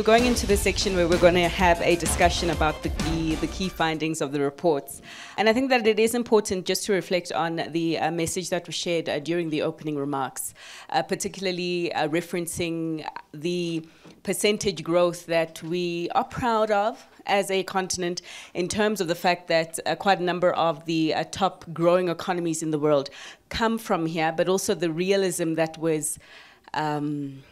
We're going into the section where we're going to have a discussion about the key, the key findings of the reports. And I think that it is important just to reflect on the uh, message that was shared uh, during the opening remarks, uh, particularly uh, referencing the percentage growth that we are proud of as a continent in terms of the fact that uh, quite a number of the uh, top growing economies in the world come from here, but also the realism that was. Um,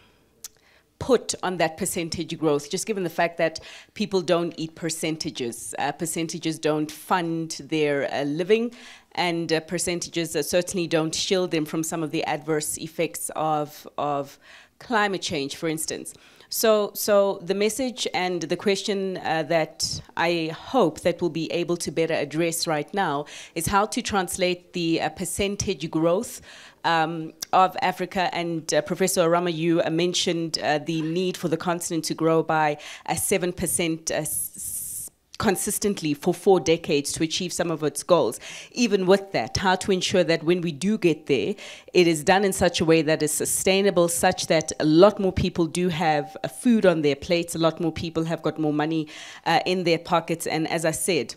put on that percentage growth, just given the fact that people don't eat percentages. Uh, percentages don't fund their uh, living, and uh, percentages uh, certainly don't shield them from some of the adverse effects of, of climate change, for instance. So, so the message and the question uh, that I hope that we'll be able to better address right now is how to translate the uh, percentage growth um, of Africa. And uh, Professor Urama, you uh, mentioned uh, the need for the continent to grow by a 7% uh, consistently for four decades to achieve some of its goals. Even with that, how to ensure that when we do get there, it is done in such a way that is sustainable, such that a lot more people do have uh, food on their plates, a lot more people have got more money uh, in their pockets. And as I said,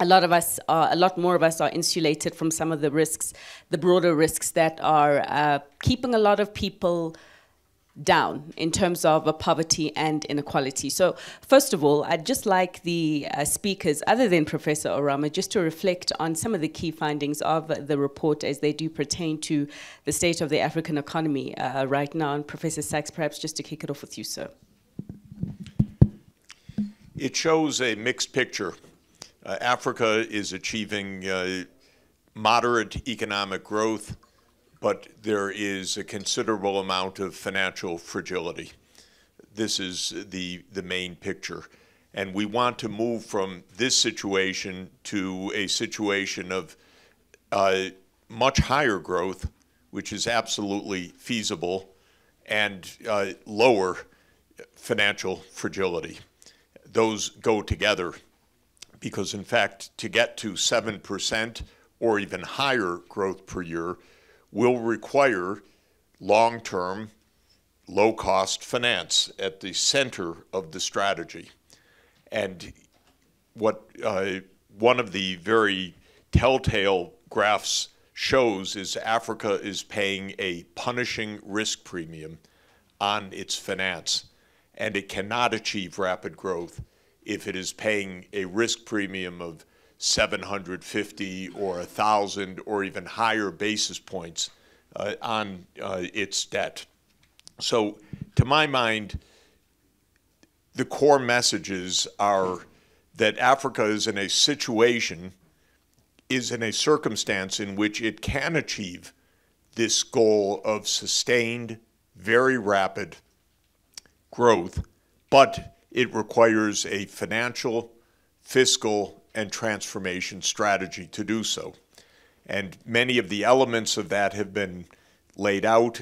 a lot of us are, a lot more of us are insulated from some of the risks, the broader risks that are uh, keeping a lot of people down in terms of poverty and inequality. So first of all, I'd just like the uh, speakers, other than Professor Urama, just to reflect on some of the key findings of the report as they do pertain to the state of the African economy uh, right now. And Professor Sachs, perhaps just to kick it off with you, sir. It shows a mixed picture uh, Africa is achieving uh, moderate economic growth, but there is a considerable amount of financial fragility. This is the, the main picture. And we want to move from this situation to a situation of uh, much higher growth, which is absolutely feasible, and uh, lower financial fragility. Those go together because in fact, to get to 7% or even higher growth per year will require long-term, low-cost finance at the center of the strategy. And what uh, one of the very telltale graphs shows is Africa is paying a punishing risk premium on its finance, and it cannot achieve rapid growth if it is paying a risk premium of 750 or 1,000 or even higher basis points uh, on uh, its debt. So, to my mind, the core messages are that Africa is in a situation, is in a circumstance in which it can achieve this goal of sustained, very rapid growth, but it requires a financial, fiscal, and transformation strategy to do so. And many of the elements of that have been laid out.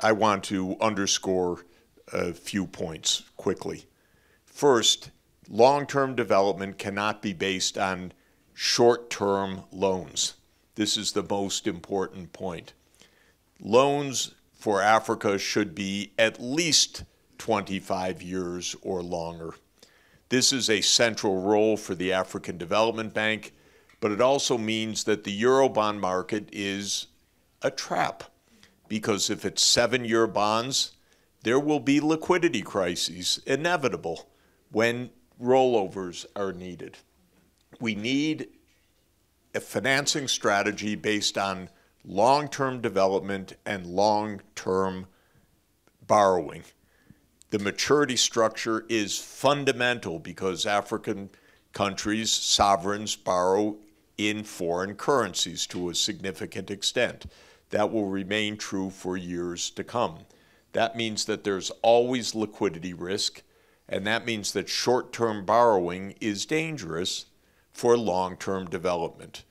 I want to underscore a few points quickly. First, long-term development cannot be based on short-term loans. This is the most important point. Loans for Africa should be at least 25 years or longer. This is a central role for the African Development Bank, but it also means that the Eurobond market is a trap because if it's seven-year bonds, there will be liquidity crises inevitable when rollovers are needed. We need a financing strategy based on long-term development and long-term borrowing the maturity structure is fundamental because African countries, sovereigns, borrow in foreign currencies to a significant extent. That will remain true for years to come. That means that there's always liquidity risk, and that means that short-term borrowing is dangerous for long-term development.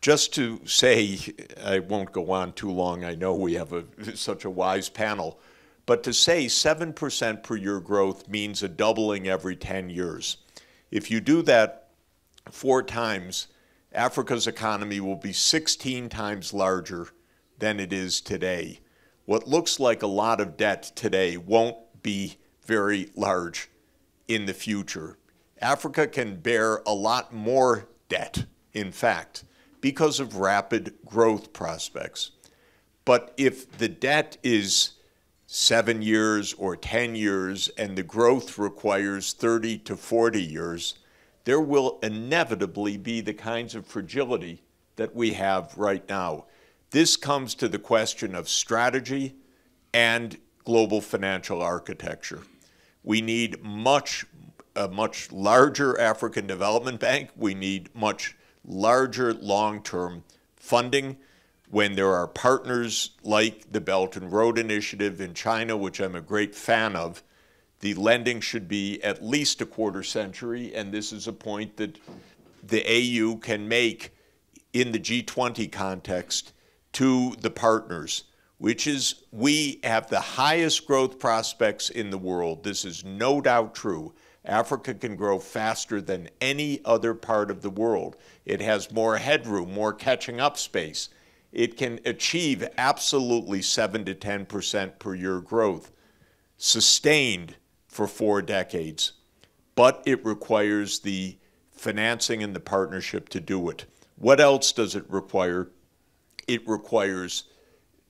Just to say, I won't go on too long, I know we have a, such a wise panel, but to say 7% per year growth means a doubling every 10 years. If you do that four times, Africa's economy will be 16 times larger than it is today. What looks like a lot of debt today won't be very large in the future. Africa can bear a lot more debt, in fact, because of rapid growth prospects. But if the debt is seven years or 10 years and the growth requires 30 to 40 years, there will inevitably be the kinds of fragility that we have right now. This comes to the question of strategy and global financial architecture. We need much, a much larger African Development Bank. We need much larger long-term funding when there are partners like the Belt and Road Initiative in China, which I'm a great fan of, the lending should be at least a quarter century, and this is a point that the AU can make in the G20 context to the partners, which is we have the highest growth prospects in the world. This is no doubt true. Africa can grow faster than any other part of the world. It has more headroom, more catching up space it can achieve absolutely 7 to 10% per year growth, sustained for four decades. But it requires the financing and the partnership to do it. What else does it require? It requires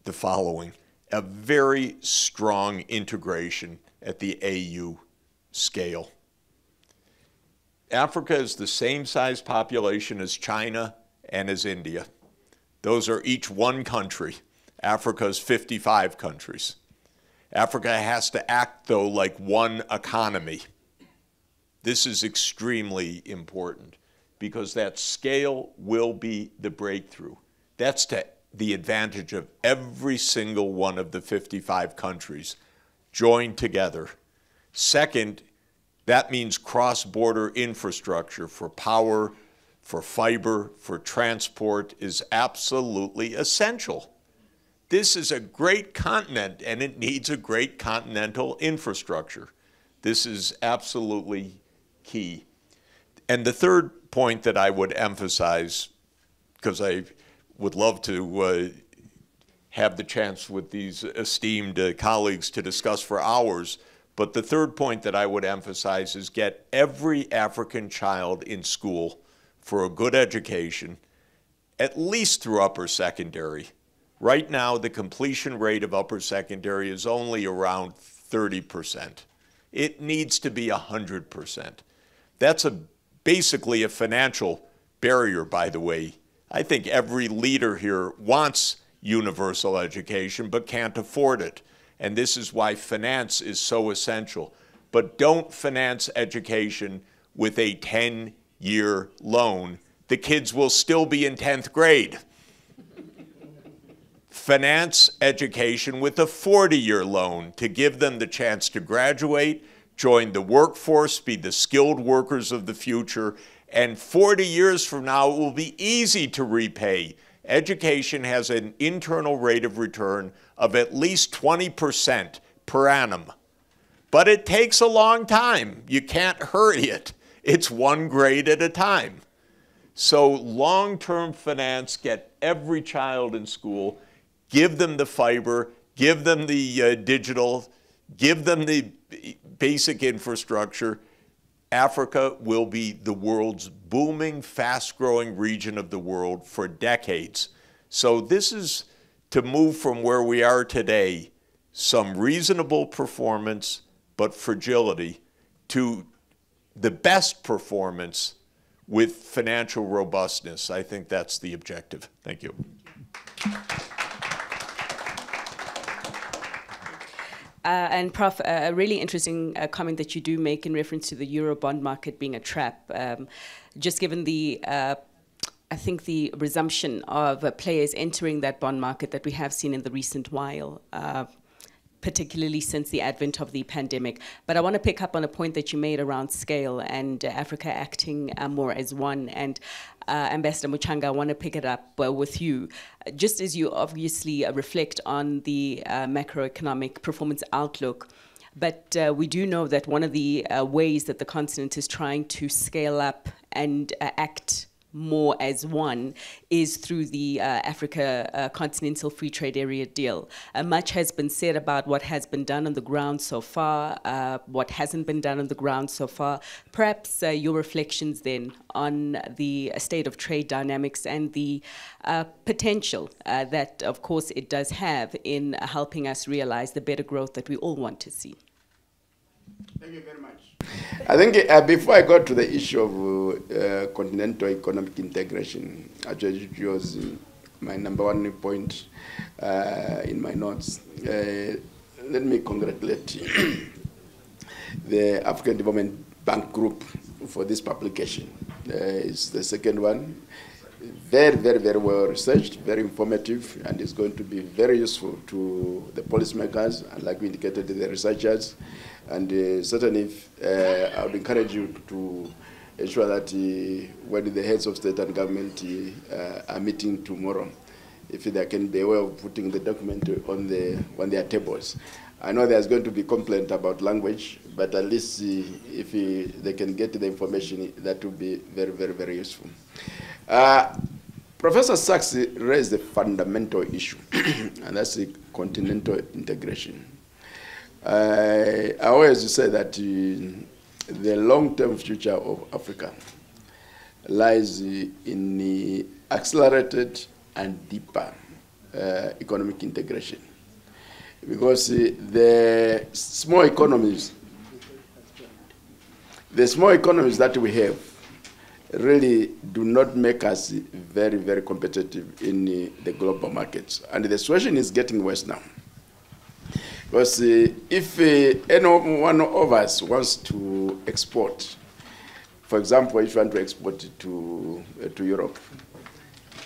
the following a very strong integration at the AU scale. Africa is the same size population as China and as India. Those are each one country. Africa's 55 countries. Africa has to act, though, like one economy. This is extremely important because that scale will be the breakthrough. That's to the advantage of every single one of the 55 countries joined together. Second, that means cross border infrastructure for power, for fiber, for transport is absolutely essential. This is a great continent and it needs a great continental infrastructure. This is absolutely key. And the third point that I would emphasize, because I would love to uh, have the chance with these esteemed uh, colleagues to discuss for hours, but the third point that I would emphasize is get every African child in school for a good education, at least through upper secondary. Right now, the completion rate of upper secondary is only around 30%. It needs to be 100%. That's a, basically a financial barrier, by the way. I think every leader here wants universal education but can't afford it. And this is why finance is so essential. But don't finance education with a 10 year loan, the kids will still be in 10th grade. Finance education with a 40 year loan to give them the chance to graduate, join the workforce, be the skilled workers of the future, and 40 years from now, it will be easy to repay. Education has an internal rate of return of at least 20% per annum. But it takes a long time. You can't hurry it. It's one grade at a time. So long-term finance, get every child in school, give them the fiber, give them the uh, digital, give them the basic infrastructure. Africa will be the world's booming, fast-growing region of the world for decades. So this is to move from where we are today, some reasonable performance, but fragility, to the best performance with financial robustness. I think that's the objective. Thank you. Uh, and Prof, a really interesting uh, comment that you do make in reference to the euro bond market being a trap. Um, just given the, uh, I think the resumption of players entering that bond market that we have seen in the recent while, uh, particularly since the advent of the pandemic. But I want to pick up on a point that you made around scale and uh, Africa acting uh, more as one. And uh, Ambassador Muchanga, I want to pick it up uh, with you. Just as you obviously uh, reflect on the uh, macroeconomic performance outlook, but we do know that one of the ways that the continent is trying to scale up and act more as one is through the uh, Africa uh, Continental Free Trade Area deal. Uh, much has been said about what has been done on the ground so far, uh, what hasn't been done on the ground so far. Perhaps uh, your reflections then on the state of trade dynamics and the uh, potential that, of course, it does have in helping us realize the better growth that we all want to see. Thank you very much. I think uh, before I go to the issue of uh, continental economic integration, actually it was my number one point uh, in my notes. Uh, let me congratulate the African Development Bank Group for this publication. Uh, it's the second one. Very, very, very well researched, very informative, and it's going to be very useful to the policymakers, and like we indicated, the researchers, and uh, certainly, uh, I would encourage you to ensure that uh, when the heads of state and government uh, are meeting tomorrow, if they can be aware of putting the document on, the, on their tables. I know there's going to be complaint about language, but at least uh, if uh, they can get the information, that would be very, very, very useful. Professor Sachs raised a fundamental issue, and that's the continental integration. I, I always say that uh, the long-term future of Africa lies in the accelerated and deeper uh, economic integration. Because uh, the small economies, the small economies that we have really do not make us very, very competitive in the global markets. And the situation is getting worse now. Because uh, if uh, any one of us wants to export, for example, if you want to export to, uh, to Europe,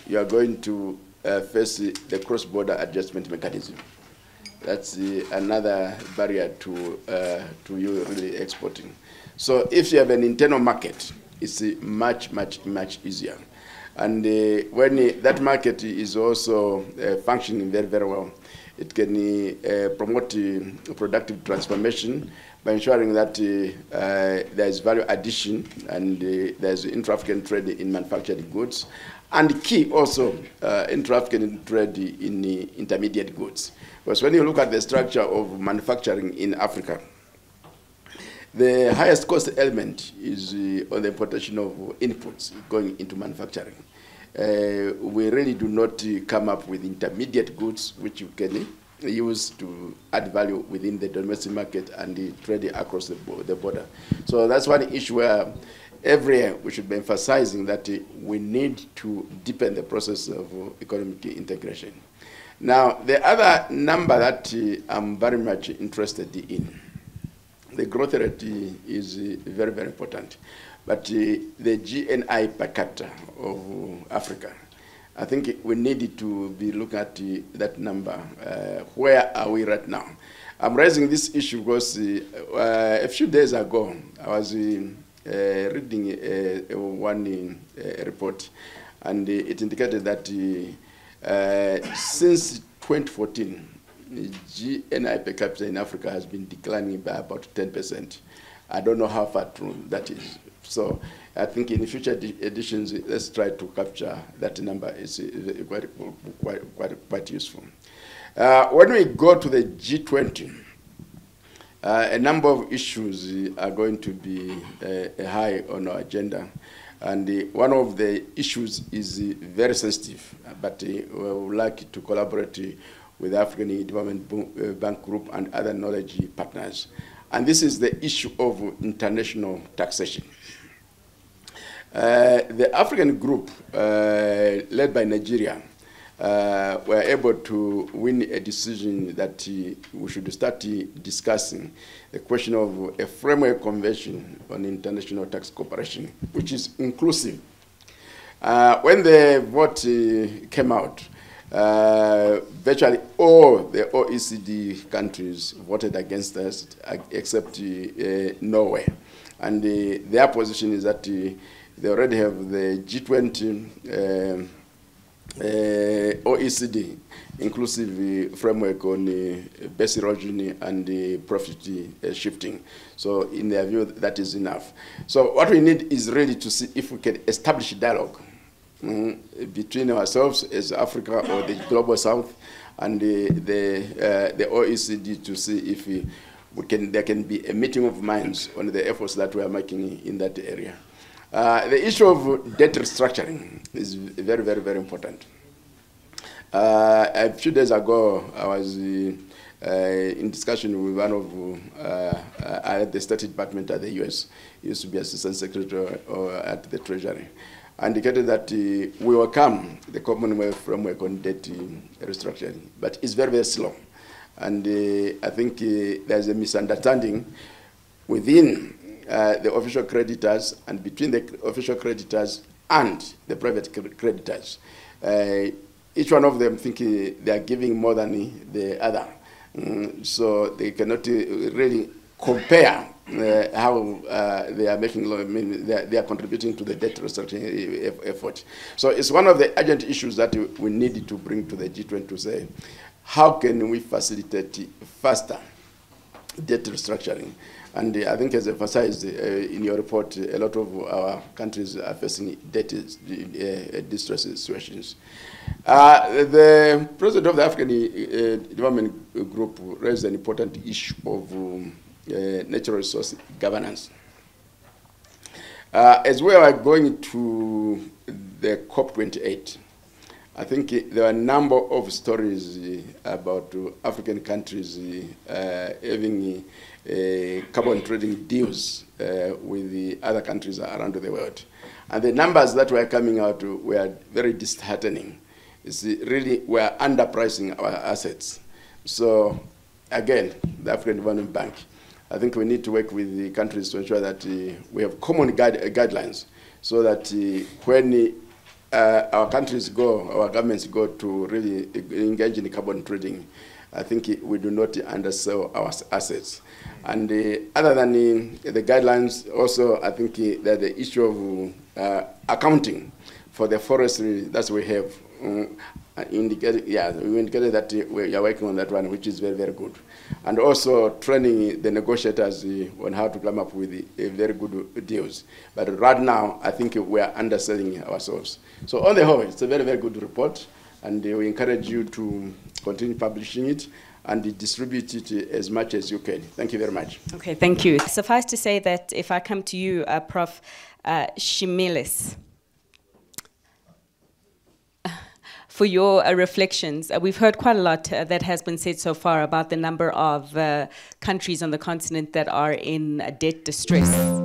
you are going to uh, face the cross-border adjustment mechanism. That's uh, another barrier to, uh, to you really exporting. So if you have an internal market, it's much, much, much easier. And when that market is also functioning very, very well, it can uh, promote uh, productive transformation by ensuring that uh, uh there is value addition and uh, there is intra-African trade in manufactured goods, and key also uh, intra-African trade in intermediate goods. Because when you look at the structure of manufacturing in Africa, the highest cost element is on the importation of inputs going into manufacturing uh, we really do not uh, come up with intermediate goods which you can use to add value within the domestic market and the trade across the, the border. So that's one issue where every year we should be emphasizing that uh, we need to deepen the process of economic integration. Now, the other number that I'm very much interested in, the growth rate is very, very important. But uh, the GNI per capita of Africa, I think we need to be looking at uh, that number. Uh, where are we right now? I'm raising this issue because uh, uh, a few days ago, I was uh, reading one report, and it indicated that since 2014, GNI per capita in Africa has been declining by about 10%. I don't know how far true that is. So I think in the future editions, let's try to capture that number. It's quite, quite, quite, quite useful. Uh, when we go to the G20, uh, a number of issues are going to be uh, high on our agenda. And uh, one of the issues is uh, very sensitive, but uh, we would like to collaborate with African Development Bank Group and other knowledge partners. And this is the issue of international taxation. Uh, the African group, uh, led by Nigeria, uh, were able to win a decision that uh, we should start uh, discussing the question of a framework convention on international tax cooperation, which is inclusive. Uh, when the vote came out, virtually all the OECD countries voted against us, except Norway. And their position is that they already have the G20 uh, uh, OECD inclusive framework on uh, base erosion and uh, profit uh, shifting. So in their view, that is enough. So what we need is really to see if we can establish dialogue mm, between ourselves as Africa or the global south and the, the, uh, the OECD to see if we, can, there can be a meeting of minds on the efforts that we are making in that area. Uh, the issue of debt restructuring is very, very, very important. Uh, a few days ago, I was uh, uh, in discussion with one of uh, uh, the State Department at the U.S. He used to be Assistant Secretary at the Treasury, indicated that we welcome the Commonwealth framework on debt restructuring, but it's very, very slow. And I think there's a misunderstanding within uh, the official creditors and between the official creditors and the private creditors. Uh, each one of them thinking they are giving more than the other. Mm, so they cannot uh, really compare uh, how uh, they are making, I mean, they are, they are, contributing to the debt restructuring effort. So it's one of the urgent issues that we need to bring to the G20 to say, how can we facilitate faster debt restructuring? And uh, I think as emphasized uh, in your report, a lot of our countries are facing debt uh, distress situations. Uh, the president of the African Development Group raised an important issue of um, natural resource governance. as we are going to the COP28, I think there are a number of stories about African countries having carbon trading deals with the other countries around the world. And the numbers that were coming out were very disheartening is really we're underpricing our assets. So again, the African Development Bank, I think we need to work with the countries to ensure that uh, we have common guide, uh, guidelines so that uh, when uh, our countries go, our governments go to really engage in carbon trading, I think we do not undersell our assets. And uh, other than uh, the guidelines, also I think that the issue of accounting for the forestry that we have um, indicated, yeah, we indicated that we are working on that one, which is very, very good. And also training the negotiators uh, on how to come up with uh, very good deals. But right now, I think we are underselling ourselves. So on the whole, it's a very, very good report, and uh, we encourage you to continue publishing it and distribute it as much as you can. Thank you very much. Okay, thank you. Suffice to say that if I come to you, uh, Prof. Uh, Shimilis, for your uh, reflections. Uh, we've heard quite a lot uh, that has been said so far about the number of uh, countries on the continent that are in debt distress.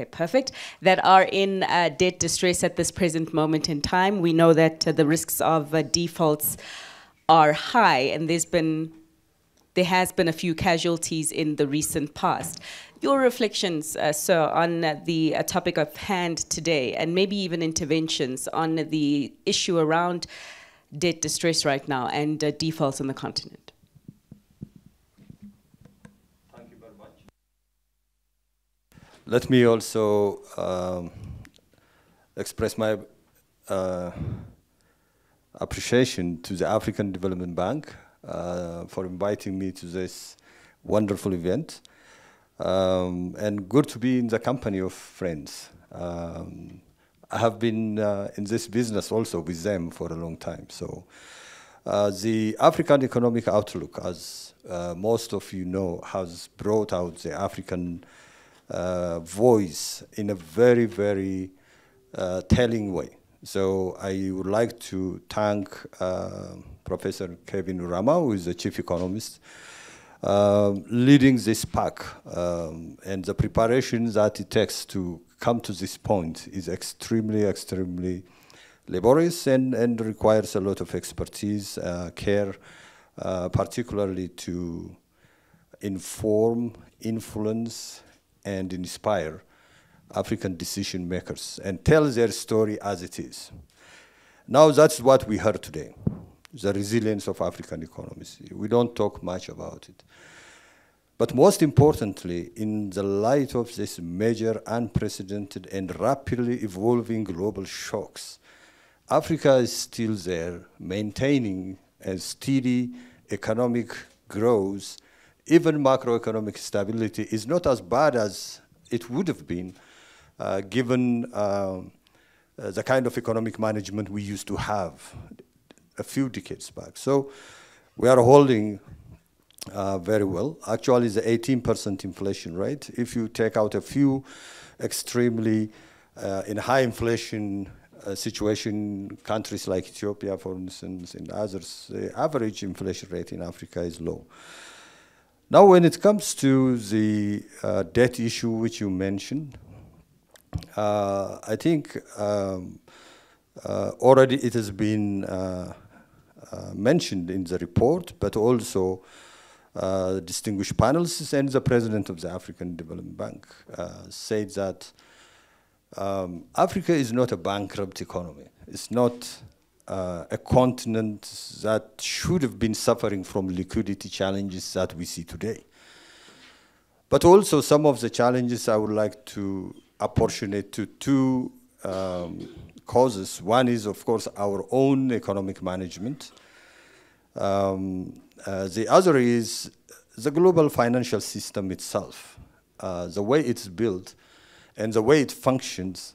Okay, perfect. That are in uh, debt distress at this present moment in time. We know that uh, the risks of defaults are high, and there's been there has been a few casualties in the recent past. Your reflections, uh, sir, on uh, the uh, topic of hand today, and maybe even interventions on the issue around debt distress right now and uh, defaults on the continent. Thank you very much. Let me also um, express my uh, appreciation to the African Development Bank uh, for inviting me to this wonderful event. Um, and good to be in the company of friends. Um, I have been uh, in this business also with them for a long time. So uh, the African Economic Outlook, as uh, most of you know, has brought out the African voice in a very, very uh, telling way. So I would like to thank uh, Professor Kevin Urama, who is the chief economist, um, leading this pack um, and the preparation that it takes to come to this point is extremely, extremely laborious and, and requires a lot of expertise, uh, care, uh, particularly to inform, influence, and inspire African decision makers and tell their story as it is. Now that's what we heard today the resilience of African economies. We don't talk much about it. But most importantly, in the light of this major, unprecedented, and rapidly evolving global shocks, Africa is still there, maintaining a steady economic growth. Even macroeconomic stability is not as bad as it would have been, uh, given uh, uh, the kind of economic management we used to have a few decades back. So we are holding uh, very well. Actually, the 18% inflation rate. If you take out a few extremely uh, in high inflation uh, situation, countries like Ethiopia, for instance, and others, the average inflation rate in Africa is low. Now, when it comes to the uh, debt issue which you mentioned, uh, I think um, uh, already it has been uh, uh, mentioned in the report, but also uh, distinguished panelists and the president of the African Development Bank said that um, Africa is not a bankrupt economy. It's not uh, a continent that should have been suffering from liquidity challenges that we see today. But also some of the challenges I would like to apportion it to two um, causes. One is, of course, our own economic management. Um, uh, the other is the global financial system itself, uh, the way it's built and the way it functions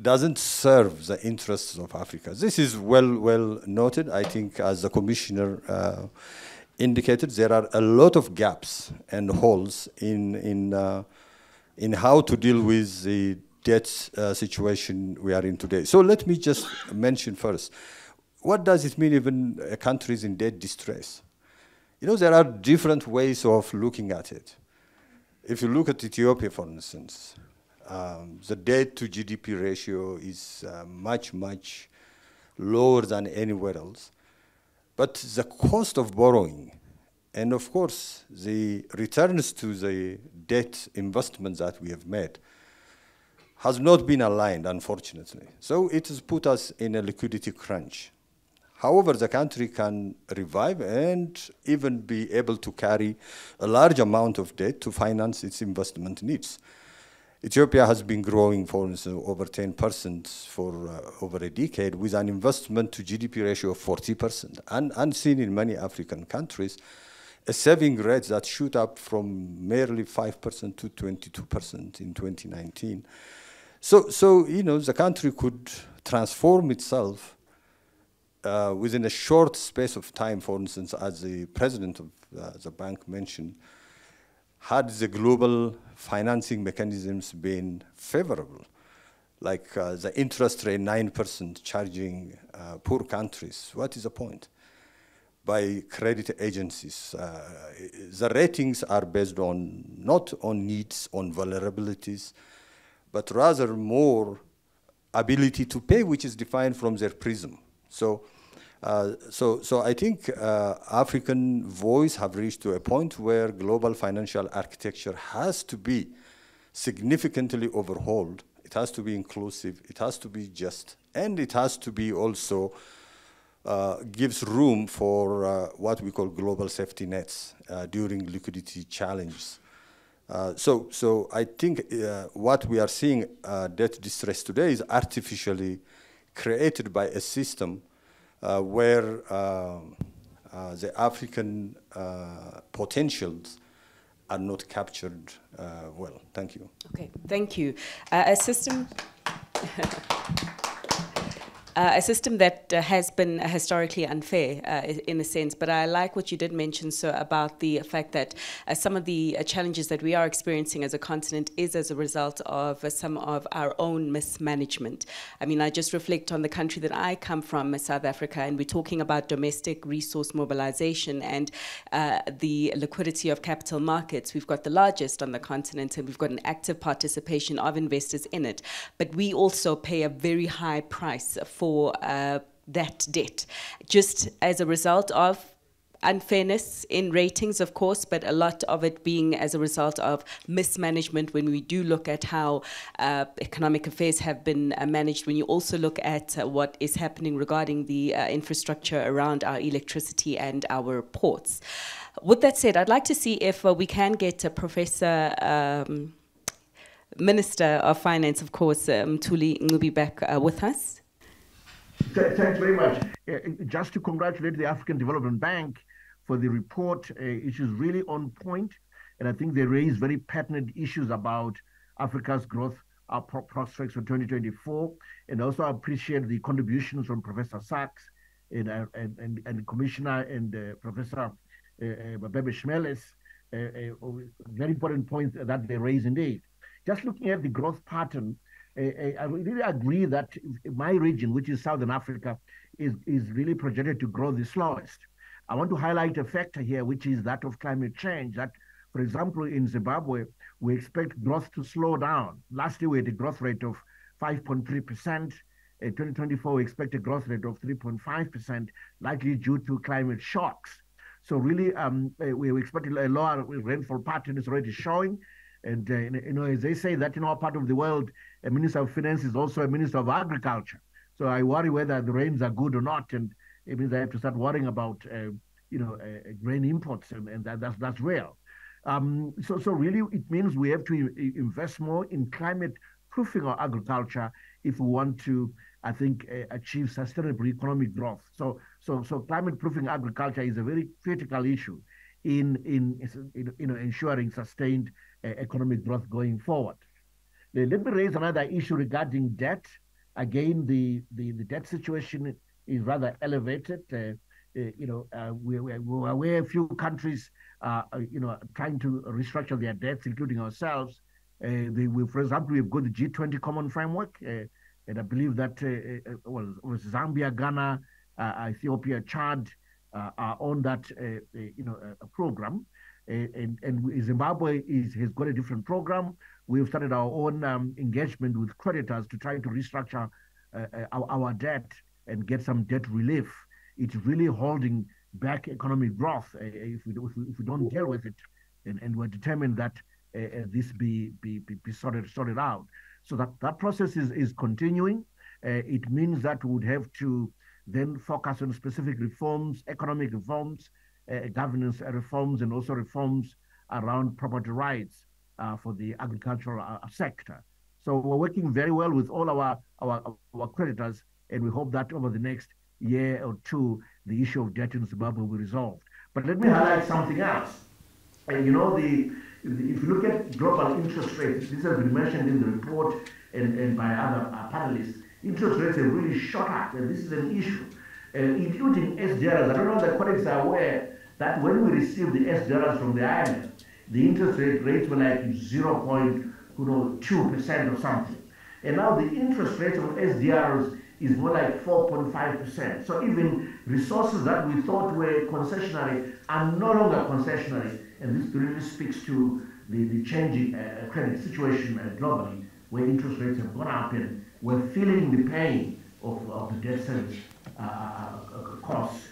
doesn't serve the interests of Africa. This is well, well noted. I think as the commissioner uh, indicated, there are a lot of gaps and holes in, in, uh, in how to deal with the debt uh, situation we are in today. So let me just mention first, what does it mean even a country is in debt distress? You know, there are different ways of looking at it. If you look at Ethiopia, for instance, um, the debt to GDP ratio is uh, much, much lower than anywhere else. But the cost of borrowing, and of course, the returns to the debt investments that we have made, has not been aligned, unfortunately. So it has put us in a liquidity crunch. However, the country can revive and even be able to carry a large amount of debt to finance its investment needs. Ethiopia has been growing for instance, over 10% for uh, over a decade with an investment to GDP ratio of 40%, and unseen in many African countries, a saving rate that shoot up from merely 5% to 22% in 2019. So, so, you know, the country could transform itself uh, within a short space of time, for instance, as the president of uh, the bank mentioned, had the global financing mechanisms been favorable, like uh, the interest rate 9% charging uh, poor countries, what is the point? By credit agencies. Uh, the ratings are based on, not on needs, on vulnerabilities, but rather more ability to pay, which is defined from their prism. So uh, so, so I think uh, African voice have reached to a point where global financial architecture has to be significantly overhauled. It has to be inclusive. It has to be just, and it has to be also uh, gives room for uh, what we call global safety nets uh, during liquidity challenges. so, so I think what we are seeing debt distress today is artificially created by a system where uh, uh, the African potentials are not captured well. Thank you. Okay, thank you. a system. uh, a system that uh, has been historically unfair uh, in a sense. But I like what you did mention, sir, about the fact that uh, some of the uh, challenges that we are experiencing as a continent is as a result of some of our own mismanagement. I mean, I just reflect on the country that I come from, South Africa, and we're talking about domestic resource mobilization and the liquidity of capital markets. We've got the largest on the continent, and we've got an active participation of investors in it. But we also pay a very high price for for uh, that debt, just as a result of unfairness in ratings, of course, but a lot of it being as a result of mismanagement when we do look at how uh, economic affairs have been uh, managed, when you also look at uh, what is happening regarding the uh, infrastructure around our electricity and our ports. With that said, I'd like to see if uh, we can get a Professor. Um, Minister of Finance, of course, um, Mthuli Ncube back uh, with us. Thanks very much. Uh, just to congratulate the African Development Bank for the report, uh, it is really on point. And I think they raise very pertinent issues about Africa's growth uh, prospects for 2024. And also I appreciate the contributions from Professor Sachs and, uh, and, and, and, Commissioner and uh, Professor uh, uh Bebe Schmeles. Uh, very important points that they raise indeed. Just looking at the growth pattern, I really agree that my region, which is Southern Africa, is, is really projected to grow the slowest. I want to highlight a factor here, which is that of climate change. That, for example, in Zimbabwe, we expect growth to slow down. Last year, we had a growth rate of 5.3%. In 2024, we expect a growth rate of 3.5%, likely due to climate shocks. So really, um, we expect a lower rainfall pattern is already showing. And, uh, you know, as they say that in our part of the world, a minister of finance is also a minister of agriculture. So I worry whether the rains are good or not. And it means I have to start worrying about, uh, you know, uh, grain imports. And, and that, that's, that's real. Um, so, so really, it means we have to invest more in climate proofing our agriculture if we want to, I think, uh, achieve sustainable economic growth. So, so, so climate proofing agriculture is a very critical issue in in, in you know ensuring sustained uh, economic growth going forward. Let me raise another issue regarding debt. Again, the, the, the debt situation is rather elevated. Uh, uh, you know, uh, we, we, we're aware a few countries, uh, you know, trying to restructure their debts, including ourselves. Uh, they, we, for example, we've got the G20 Common Framework, uh, and I believe that uh, well, was Zambia, Ghana, Ethiopia, Chad are on that, you know, program. And, and Zimbabwe is, has got a different program. We've started our own um, engagement with creditors to try to restructure our, our debt and get some debt relief it's really holding back economic growth uh, if, we, if, we, if we don't deal with it. And, and we're determined that uh, uh, this be, be, be, sorted, sorted out. So that, that process is, is continuing. it means that we would have to then focus on specific reforms, economic reforms, governance reforms, and also reforms around property rights uh, for the agricultural uh, sector. So we're working very well with all our, our, our creditors, and we hope that over the next year or two, the issue of debt in Zimbabwe will be resolved. But let me highlight something else. And you know, the, if you look at global interest rates, this has been mentioned in the report and, and by other uh, panelists, interest rates have really shot up, and this is an issue, uh, including SDRs. I don't know if the colleagues are aware that when we received the SDRs from the IMF, the interest rate rates were like 0.2% or something. And now the interest rate of SDRs is more like 4.5%. So even resources that we thought were concessionary are no longer concessionary. And this really speaks to the, the changing uh, credit situation uh, globally, where interest rates have gone up and we're feeling the pain of, of the debt service uh, uh, uh costs.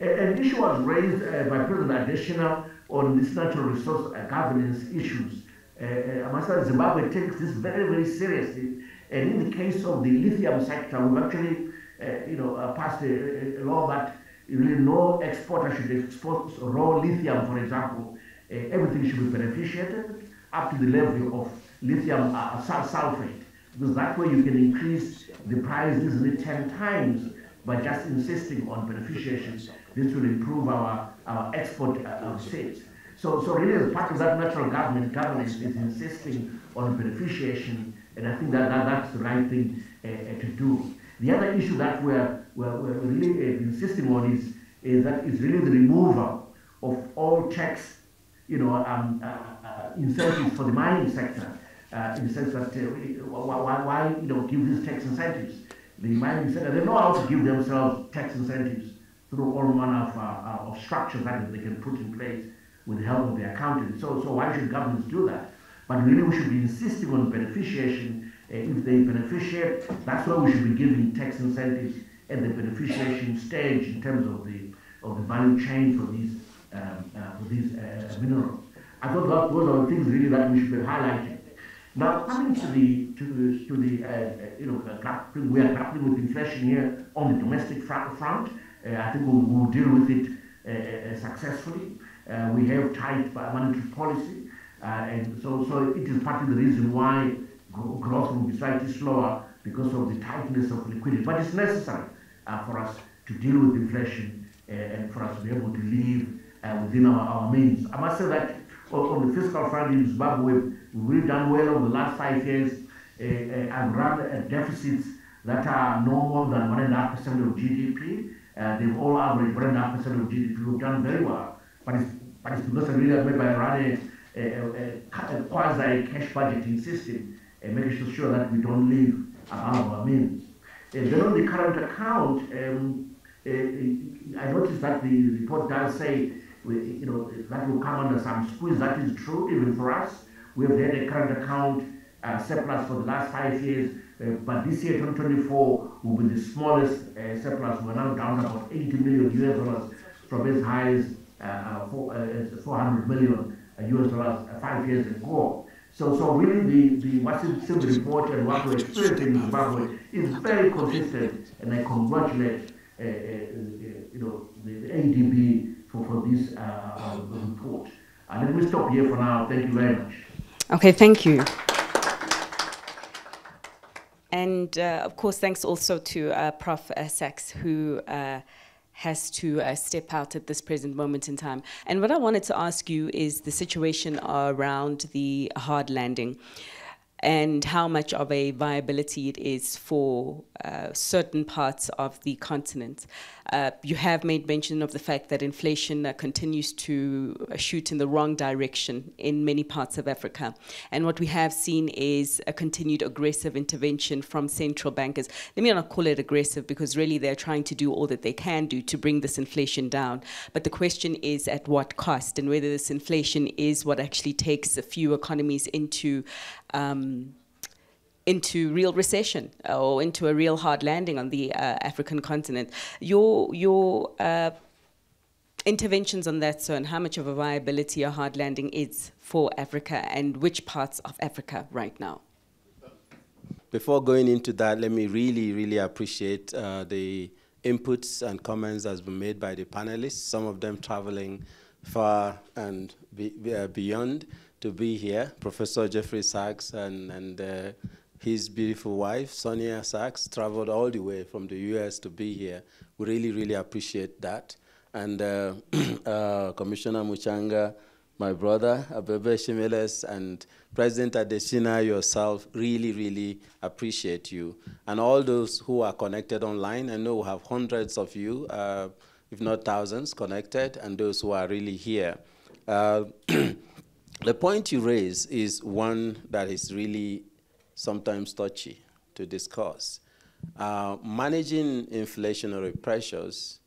An issue was raised uh, by President Adesina on this natural resource governance issues. Must say Zimbabwe takes this very, very seriously and in the case of the lithium sector, we've actually, uh, you know, uh, passed a, a, law that really no exporter should export raw lithium, for example. Uh, everything should be beneficiated up to the level of lithium uh, sulfate, because that way you can increase the price easily 10 times by just insisting on beneficiation. This will improve our, our export uh, sales. So, so really as part of that natural government, governance is insisting on beneficiation and I think that, that that's the right thing uh, uh, to do. The other issue that we're, we're, we're really uh, insisting on is, is that is really the removal of all tax, you know, um, uh, uh, incentives for the mining sector, in the sense that why, why, you know, give these tax incentives? The mining sector, they know how to give themselves tax incentives through all manner of, of structures that they can put in place with the help of the accountants. So, so why should governments do that? But really we should be insisting on beneficiation. Uh, if they beneficiate, that's why we should be giving tax incentives at the beneficiation stage in terms of the of the value chain for these um, uh, for these uh, minerals. I thought that those are the things really that we should be highlighting. Now coming to the to the to the uh, uh, you know we are grappling with inflation here on the domestic front. Uh, I think we'll, we'll, deal with it successfully. we have tight monetary policy. Uh, and so, so it is partly the reason why growth will be slightly slower because of the tightness of liquidity. But it's necessary uh, for us to deal with inflation uh, and for us to be able to live uh, within our, our means. I must say that on the fiscal front in Zimbabwe, we've done well over the last five years. Uh, uh, I've run deficits that are no more than 1.5% of GDP. Uh, they've all averaged 1.5% of GDP. We've done very well. But it's, but it's because really made by running a, a, a, quasi cash budgeting system and making sure that we don't live above our means. And then on the current account, um, uh, I noticed that the report does say you know, that will come under some squeeze. That is true even for us. We have had a current account uh, surplus for the last five years, uh, but this year, 2024, will be the smallest uh, surplus. We're now down about 80 million US dollars from as high as uh, four, uh, 400 million US dollars five years ago. So, so really, the, the Washington report and what we're experiencing in Zimbabwe is very consistent, and I congratulate uh, you know, the, the ADB for, for this uh, uh, report. And let me stop here for now. Thank you very much. Okay, thank you. And uh, of course, thanks also to uh, Prof. Sachs, who uh, has to uh, step out at this present moment in time. And what I wanted to ask you is the situation around the hard landing and how much of a viability it is for uh, certain parts of the continent. Uh, you have made mention of the fact that inflation uh, continues to uh, shoot in the wrong direction in many parts of Africa. And what we have seen is a continued aggressive intervention from central bankers. Let me not call it aggressive because really they're trying to do all that they can do to bring this inflation down. But the question is at what cost and whether this inflation is what actually takes a few economies into. Um, into real recession or into a real hard landing on the uh, African continent. Your your uh, interventions on that, sir, and how much of a viability a hard landing is for Africa, and which parts of Africa right now? Before going into that, let me really, really appreciate uh, the inputs and comments that's been made by the panelists. Some of them traveling far and be, uh, beyond to be here. Professor Jeffrey Sachs and and uh, his beautiful wife, Sonia Sachs, traveled all the way from the US to be here. We really, really appreciate that. And uh, uh, Commissioner Muchanga, my brother, Abebe Shimeles, and President Adesina, yourself, really, really appreciate you. And all those who are connected online, I know we have hundreds of you, uh, if not thousands, connected, and those who are really here. Uh, the point you raise is one that is really sometimes touchy to discuss. Uh, managing inflationary pressures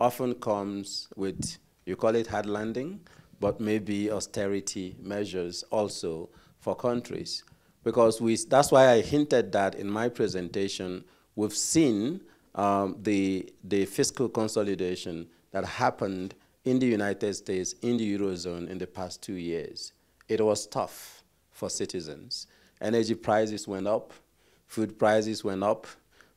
often comes with, you call it hard landing, but maybe austerity measures also for countries. Because we, that's why I hinted that in my presentation, we've seen um, the, the fiscal consolidation that happened in the United States, in the Eurozone in the past two years. It was tough for citizens. Energy prices went up, food prices went up.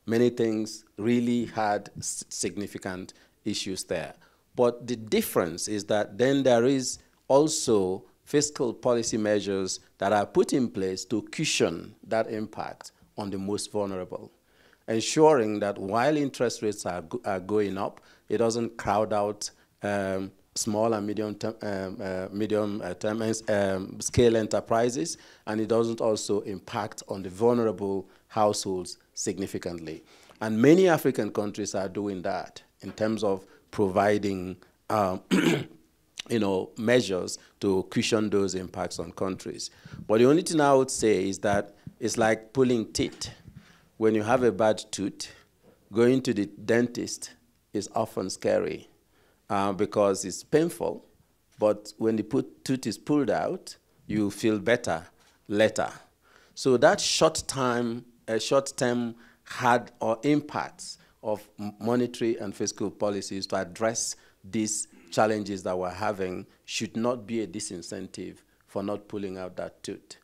Many things really had significant issues there. But the difference is that then there is also fiscal policy measures that are put in place to cushion that impact on the most vulnerable, ensuring that while interest rates are, are going up, it doesn't crowd out um, small and medium, term, um, uh, medium uh, term, um, scale enterprises, and it doesn't also impact on the vulnerable households significantly. And many African countries are doing that in terms of providing um, you know, measures to cushion those impacts on countries. But the only thing I would say is that it's like pulling teeth. When you have a bad tooth, going to the dentist is often scary uh, because it's painful. But when the put, tooth is pulled out, you feel better later. So that short time, short term had or impacts of monetary and fiscal policies to address these challenges that we're having should not be a disincentive for not pulling out that tooth.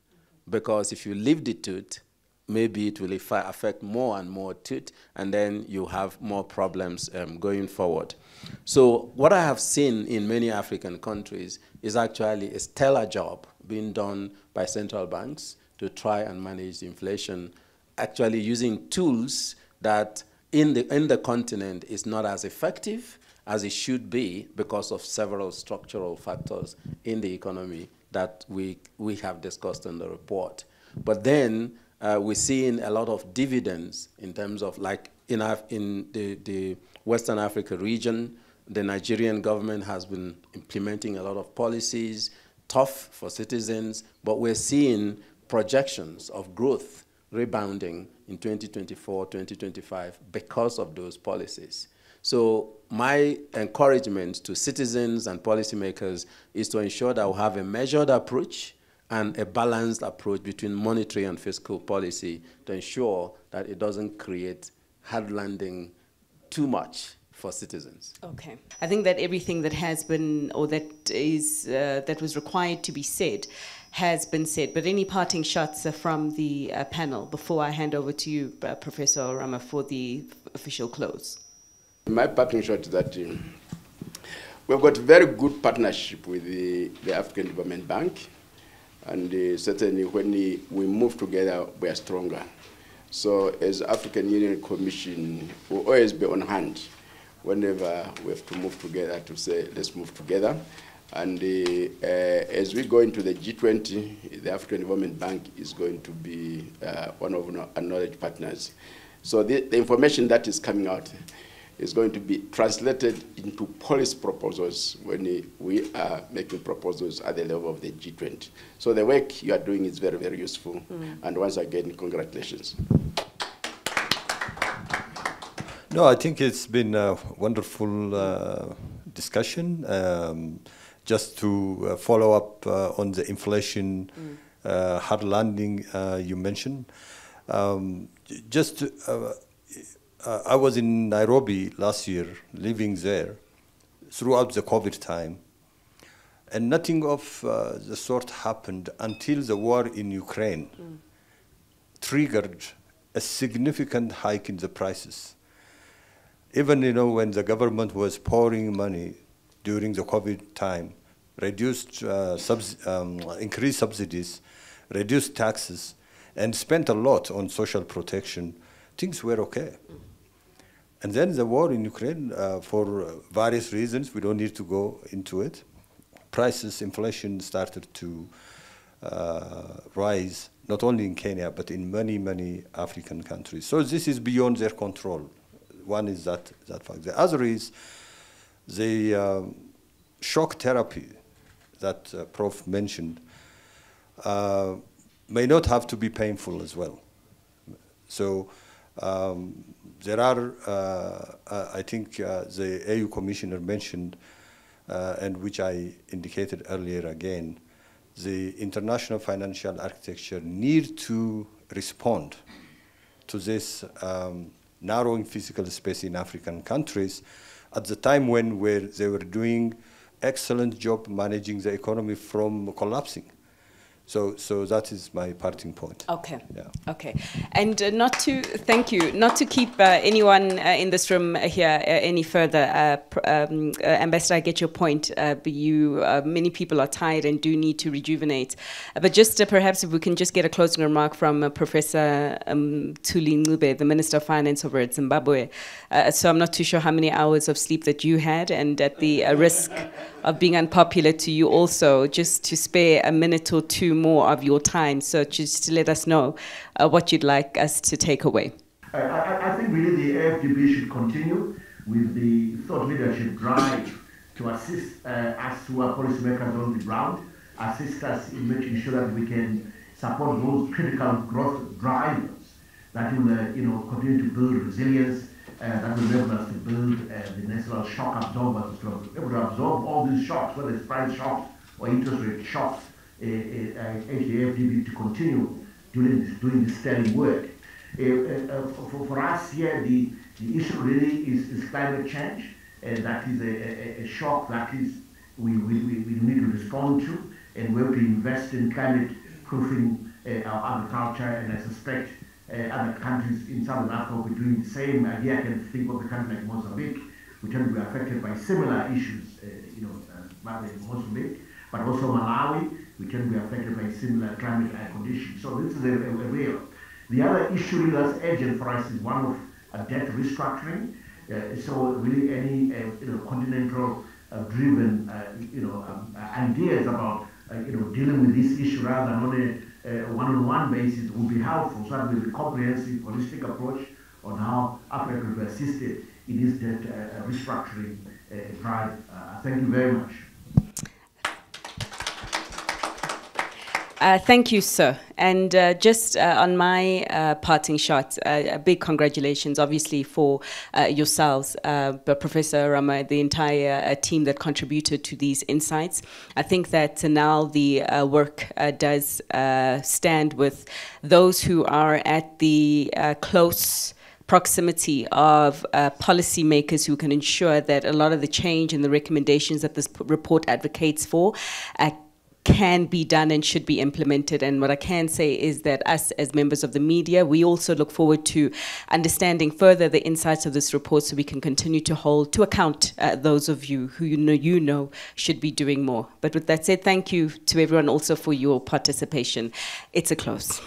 Because if you leave the tooth, maybe it will affect more and more tooth, and then you have more problems um, going forward. So what I have seen in many African countries is actually a stellar job being done by central banks to try and manage inflation, actually using tools that in the, in the continent is not as effective as it should be because of several structural factors in the economy that we, we have discussed in the report. But then uh, we're seeing a lot of dividends in terms of like in, Af in the, the Western Africa region, the Nigerian government has been implementing a lot of policies, tough for citizens, but we're seeing projections of growth rebounding in 2024, 2025 because of those policies. So my encouragement to citizens and policymakers is to ensure that we have a measured approach and a balanced approach between monetary and fiscal policy to ensure that it doesn't create hard landing too much for citizens. Okay, I think that everything that has been or that is uh, that was required to be said has been said. But any parting shots from the uh, panel before I hand over to you, uh, Professor Urama, for the official close. My parting shot is that um, we've got very good partnership with the, the African Development Bank, and uh, certainly when we, we move together, we are stronger. So as African Union Commission, we'll always be on hand whenever we have to move together to say, let's move together. And uh, uh, as we go into the G20, the African Development Bank is going to be uh, one of our knowledge partners. So the, the, information that is coming out is going to be translated into policy proposals when we are making proposals at the level of the G20. So the work you are doing is very, very useful. Mm. And once again, congratulations. No, I think it's been a wonderful uh, discussion. Um, just to uh, follow up uh, on the inflation mm. Uh, hard landing you mentioned, um, just I was in Nairobi last year, living there throughout the COVID time, and nothing of uh, the sort happened until the war in Ukraine mm. triggered a significant hike in the prices even you know when the government was pouring money during the COVID time, reduced uh, subs um, increased subsidies, reduced taxes, and spent a lot on social protection, things were okay. And then the war in Ukraine, uh, for various reasons, we don't need to go into it. Prices, inflation started to uh, rise, not only in Kenya, but in many, many African countries. So this is beyond their control. One is that, that fact. The other is the um, shock therapy that uh, Prof mentioned uh, may not have to be painful as well. So um, there are, uh, uh I think uh, the AU commissioner mentioned, uh, and which I indicated earlier again, the international financial architecture need to respond to this um, narrowing fiscal space in African countries at the time when where they were doing excellent job managing the economy from collapsing. So, so that is my parting point. Okay. Yeah. Okay. And uh, not to thank you, not to keep uh, anyone uh, in this room here uh, any further. Uh, um, uh, Ambassador, I get your point. you, many people are tired and do need to rejuvenate. but just perhaps if we can just get a closing remark from Professor um, Mthuli Ncube, the Minister of Finance over at Zimbabwe. so I'm not too sure how many hours of sleep that you had, and at the risk of being unpopular to you also, just to spare a minute or two more of your time. So just to let us know uh, what you'd like us to take away. I, I, I think really the AFDB should continue with the thought leadership drive to assist uh, us who are policymakers on the ground, assist us in making sure that we can support those critical growth drivers that will, uh, you know, continue to build resilience uh, that will enable us to build uh, the natural shock absorbers to be able to absorb all these shocks, whether it's price shocks or interest rate shocks, uh, uh, AFDB to continue doing this, doing this steady work. Uh, uh, for, for us here, the, the issue really is, is climate change, and that is a, a, a shock that is we, we, we need to respond to, and we have to invest in climate proofing uh, our agriculture, and I suspect uh, other countries in Southern Africa will be doing the same. Uh, here I can think of a country like Mozambique, which will be affected by similar issues, uh, you know, by Mozambique, but also Malawi, which can be affected by similar climate conditions. So this is a, a, a real. The other issue that's urgent for us is one of uh, debt restructuring. Uh, so really any uh, you know, continental driven you know um, ideas about you know, dealing with this issue rather than on a one-on-one basis would be helpful so that with a comprehensive, holistic approach on how Africa could be assisted in this debt restructuring drive. thank you very much. Uh, thank you, sir. And uh, just uh, on my uh, parting shot, uh, a big congratulations, obviously, for uh, yourselves, Professor Urama, the entire team that contributed to these insights. I think that now the work does stand with those who are at the close proximity of uh, policymakers who can ensure that a lot of the change and the recommendations that this report advocates for uh, can be done and should be implemented. And what I can say is that us as members of the media, we also look forward to understanding further the insights of this report so we can continue to hold to account uh, those of you who you know, you know should be doing more. But with that said, thank you to everyone also for your participation. It's a close.